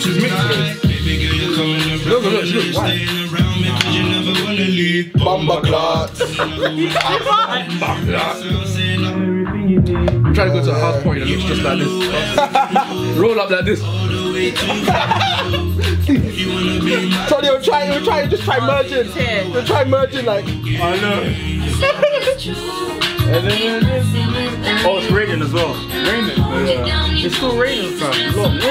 She's mixed. Baby girl, you're coming around. Look, look, look, You're why? staying around me 'cause you never wanna leave. Bumba clots. I'm trying to go to a house party that looks just like this. Roll up like this. So they were trying, they were trying, just try merging. They were trying merging like. I know. oh, it's raining as well. Raining? Oh, yeah. It's still raining, fam. Look.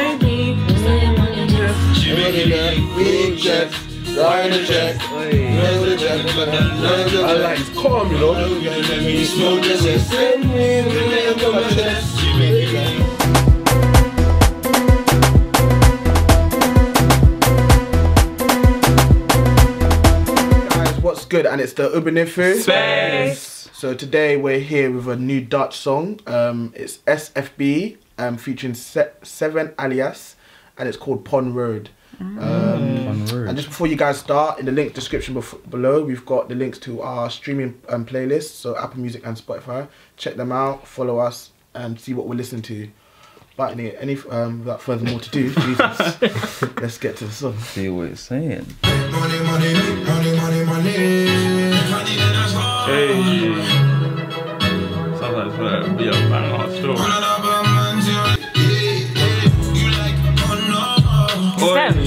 Big chest, write a check. I like it's calm, you know. Guys, what's good? And it's the Ubunifu. Space. So today we're here with a new Dutch song. Um, it's SFB um, featuring Se- Sevn Alias, and it's called Pon Road. Um, And just before you guys start, in the link description bef- below, we've got the links to our streaming um, playlists, so Apple Music and Spotify. Check them out, follow us, and see what we're listening to. But any, any um, without further more to do, Jesus, let's get to the song. See what it's saying. Money, money, money, money, money. Hey. Sounds like it's gonna be a bang out still. Oi.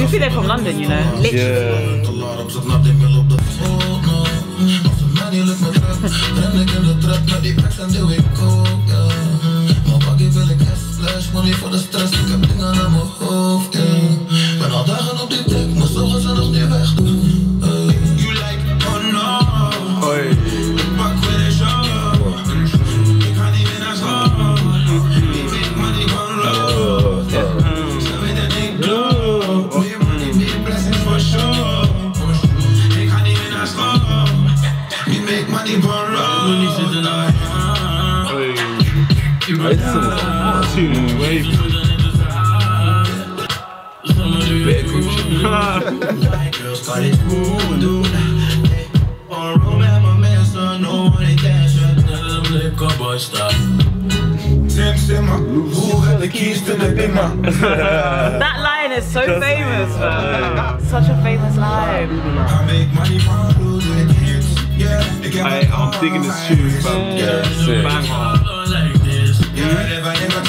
You see they're from London, you know. Literally. Yeah. This song is Too wavy. better Gucci. That line is so famous, man. Such a famous line. I, I'm digging this tune, fam. Yeah, sick. Bang on.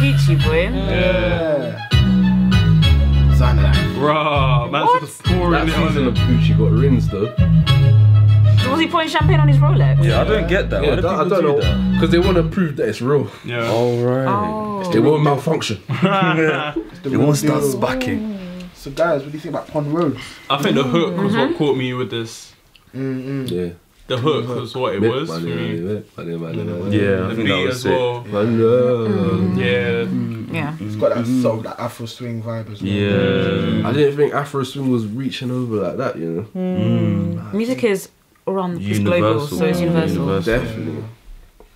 Gucci, boy. Yeah. Designer. like. Bruh, man's just pouring That it on season of him. Gucci got rings though. Was he pouring champagne on his Rolex? Yeah, I don't get that. Yeah, Why do that, I don't do know that? because they want to prove that it's real. Yeah. All right. Oh. It won't malfunction. The It won't start deal. spacking. So guys, what do you think about Pon Road? I think the hook was what mm-hmm. caught me with this. Mm-mm. Yeah. The hook was what it was for me. Yeah, I The think that beat was as sick. well. Mm. Yeah. Mm, yeah. It's got that soul, that Afro swing vibe as well. Yeah. I didn't think Afro swing was reaching over like that, you know. Mm. Music is around it's global, so it's universal. Definitely.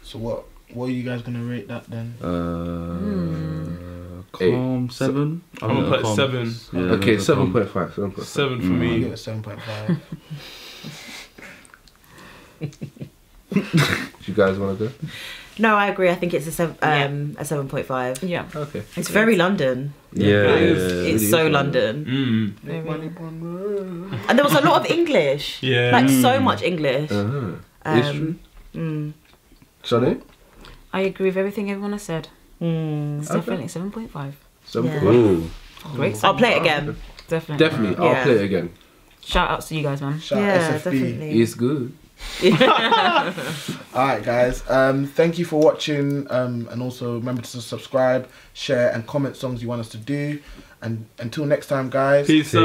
So what? What are you guys gonna rate that then? Uh, hmm. Eight. calm seven. I'm gonna put seven. Yeah, Okay, seven point five. Seven point five. Seven for I'll me. give it seven point five. Do you guys want to go? No, I agree. I think it's a seven, um, a seven point five. Yeah. Okay. It's very London. Yeah. It's so London, Mm. and there was a lot of English. Yeah. like so much English. Uh-huh. Um, mm, Sonny? I agree with everything everyone has said. mm. It's definitely 7.5. Seven Yeah. point- Ooh. Great I'll play it again. Definitely. Definitely, I'll play it again. Shout outs to you guys, man. Shout yeah, out SFB. definitely. It's good. All right, guys. Um, thank you for watching, um, and also remember to subscribe, share, and comment songs you want us to do. And until next time, guys. Peace out.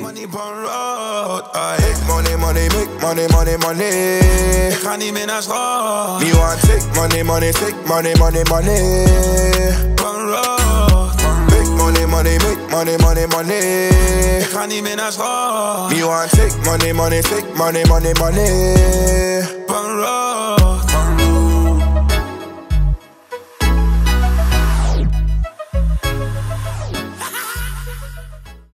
Money pon road, I hate money, money, make money, money, money. Ik ga niet meer naar school. Me want take money, money, take money, money, money. Pon road, make money, make money, money, money. Ik ga niet meer naar school. Me want take money, money, take money, money, money. Road.